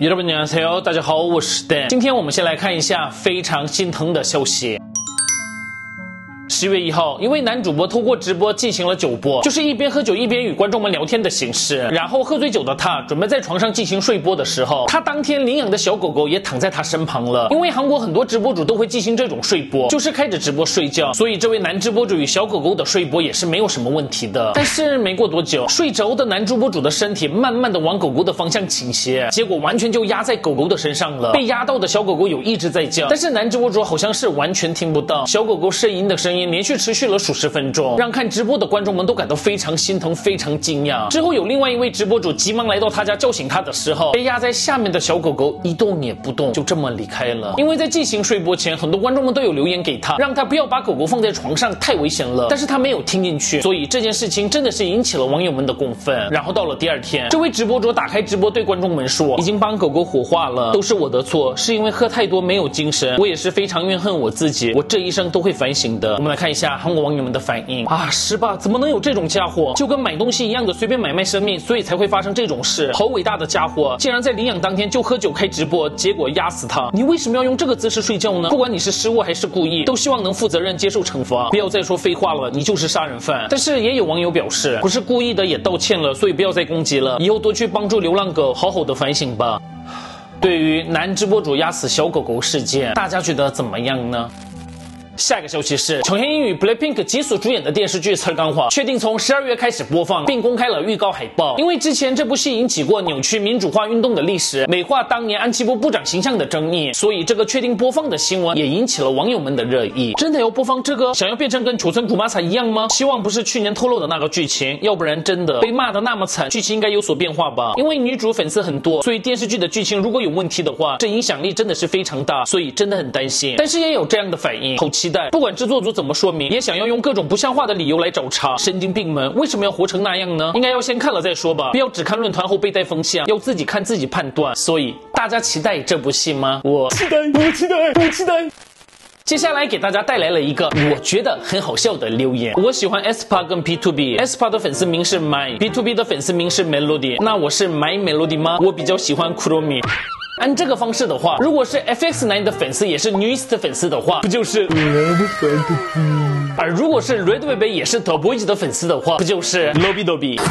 여러분안녕하세요，大家好，我是 Dan。今天我们先来看一下非常心疼的消息。 十月一号，一位男主播通过直播进行了酒播，就是一边喝酒一边与观众们聊天的形式。然后喝醉酒的他准备在床上进行睡播的时候，他当天领养的小狗狗也躺在他身旁了。因为韩国很多直播主都会进行这种睡播，就是开着直播睡觉，所以这位男直播主与小狗狗的睡播也是没有什么问题的。但是没过多久，睡着的男直播主的身体慢慢的往狗狗的方向倾斜，结果完全就压在狗狗的身上了。被压到的小狗狗有一直在叫，但是男直播主好像是完全听不到小狗狗呻吟的声音。连续持续了数十分钟，让看直播的观众们都感到非常心疼、非常惊讶。之后有另外一位直播主急忙来到他家叫醒他的时候，被压在下面的小狗狗一动也不动，就这么离开了。因为在进行睡播前，很多观众们都有留言给他，让他不要把狗狗放在床上，太危险了。但是他没有听进去，所以这件事情真的是引起了网友们的公愤。然后到了第二天，这位直播主打开直播对观众们说，已经帮狗狗火化了，都是我的错，是因为喝太多没有精神，我也是非常怨恨我自己，我这一生都会反省的。来看一下。韩国网友们的反应啊，是吧？怎么能有这种家伙？就跟买东西一样的随便买卖生命，所以才会发生这种事。好伟大的家伙，竟然在领养当天就喝酒开直播，结果压死他。你为什么要用这个姿势睡觉呢？不管你是失误还是故意，都希望能负责任接受惩罚。不要再说废话了，你就是杀人犯。但是也有网友表示，不是故意的，也道歉了，所以不要再攻击了，以后多去帮助流浪狗，好好的反省吧。对于男直播主压死小狗狗事件，大家觉得怎么样呢？下一个消息是，乔英与 Blackpink 极所主演的电视剧《侧钢化》确定从十二月开始播放，并公开了预告海报。因为之前这部戏引起过扭曲民主化运动的历史，美化当年安琪波部长形象的争议，所以这个确定播放的新闻也引起了网友们的热议。真的要播放这个？想要变成跟楚村古玛彩一样吗？希望不是去年透露的那个剧情，要不然真的被骂的那么惨，剧情应该有所变化吧？因为女主粉丝很多，所以电视剧的剧情如果有问题的话，这影响力真的是非常大，所以真的很担心。但是也有这样的反应，好期。不管制作组怎么说明，也想要用各种不像话的理由来找茬。神经病们为什么要活成那样呢？应该要先看了再说吧，不要只看论坛后被带风向，要自己看自己判断。所以大家期待这部戏吗？我期待，我期待，我期待。接下来给大家带来了一个我觉得很好笑的留言。我喜欢 S P A 跟 P T O B，S P A 的粉丝名是 my，b to b 的粉丝名是 melody。那我是 my melody 吗？我比较喜欢 kuromi。按这个方式的话，如果是 F X 男的粉丝也是 Newest 的粉丝的话，不就是？而如果是 Red Velvet 也是 The Boys 的粉丝的话，不就是 Lobby Lobby？